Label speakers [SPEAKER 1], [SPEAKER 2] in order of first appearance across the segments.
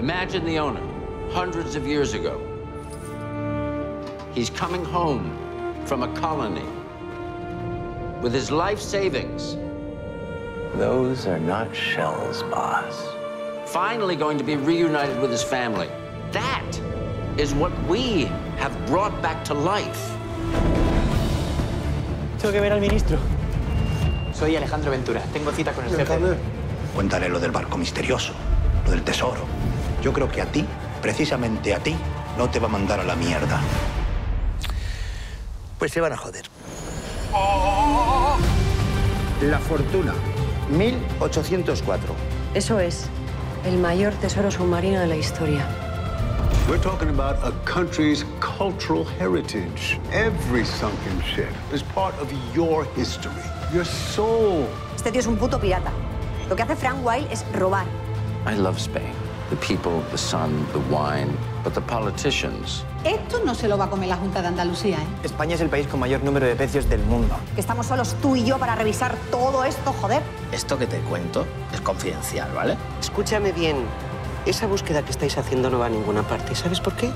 [SPEAKER 1] Imagine the owner, hundreds of years ago. He's coming home from a colony with his life savings.
[SPEAKER 2] Those are not shells, boss.
[SPEAKER 1] Finally going to be reunited with his family. That is what we have brought back to life.
[SPEAKER 3] Tengo que ver al ministro. Soy Alejandro Ventura. Tengo cita con el jefe.
[SPEAKER 4] Cuéntale lo del barco misterioso, lo del tesoro. Yo creo que a ti, precisamente a ti, no te va a mandar a la mierda.
[SPEAKER 2] Pues se van a joder.
[SPEAKER 5] La fortuna, 1804.
[SPEAKER 6] Eso es el mayor tesoro submarino de la historia.
[SPEAKER 7] We're talking about a country's cultural heritage. Every sunken ship is part of your history, your soul.
[SPEAKER 8] Este tío es un puto pirata. Lo que hace Frank Wilde es robar.
[SPEAKER 1] I love Spain. The people, the sun, the wine, but the politicians.
[SPEAKER 9] Esto no se lo va a comer la Junta de Andalucía, ¿eh?
[SPEAKER 3] España es el país con mayor número de pecios del mundo.
[SPEAKER 8] Que estamos solos tú y yo para revisar todo esto, joder.
[SPEAKER 10] Esto que te cuento es confidencial, ¿vale?
[SPEAKER 11] Escúchame bien. Esa búsqueda que estáis haciendo no va a ninguna parte. ¿Sabes por qué?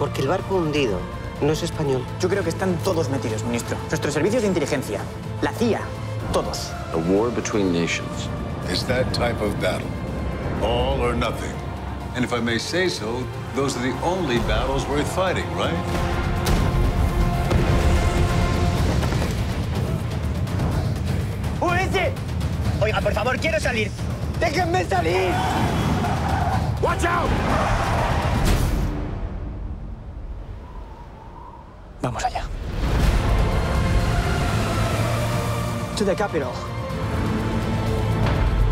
[SPEAKER 11] Porque el barco hundido no es español.
[SPEAKER 3] Yo creo que están todos metidos, ministro. Nuestros servicios de inteligencia, la CIA, todos.
[SPEAKER 1] A war between nations.
[SPEAKER 7] It's that type of battle. All or nothing. And if I may say so, those are the only battles worth fighting, right?
[SPEAKER 3] ¡Únete! Oiga, por favor, quiero salir. ¡Déjenme salir!
[SPEAKER 7] Watch out!
[SPEAKER 3] Vamos allá. To the capital.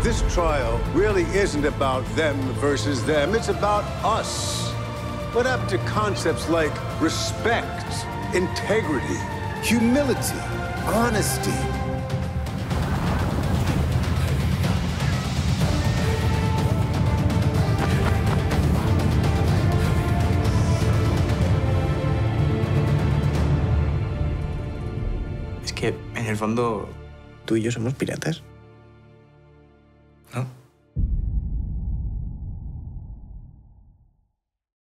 [SPEAKER 7] This trial really isn't about them versus them. It's about us. What happened to concepts like respect, integrity, humility, honesty?
[SPEAKER 3] Es que, en el fondo, tú y yo somos piratas. ¿No?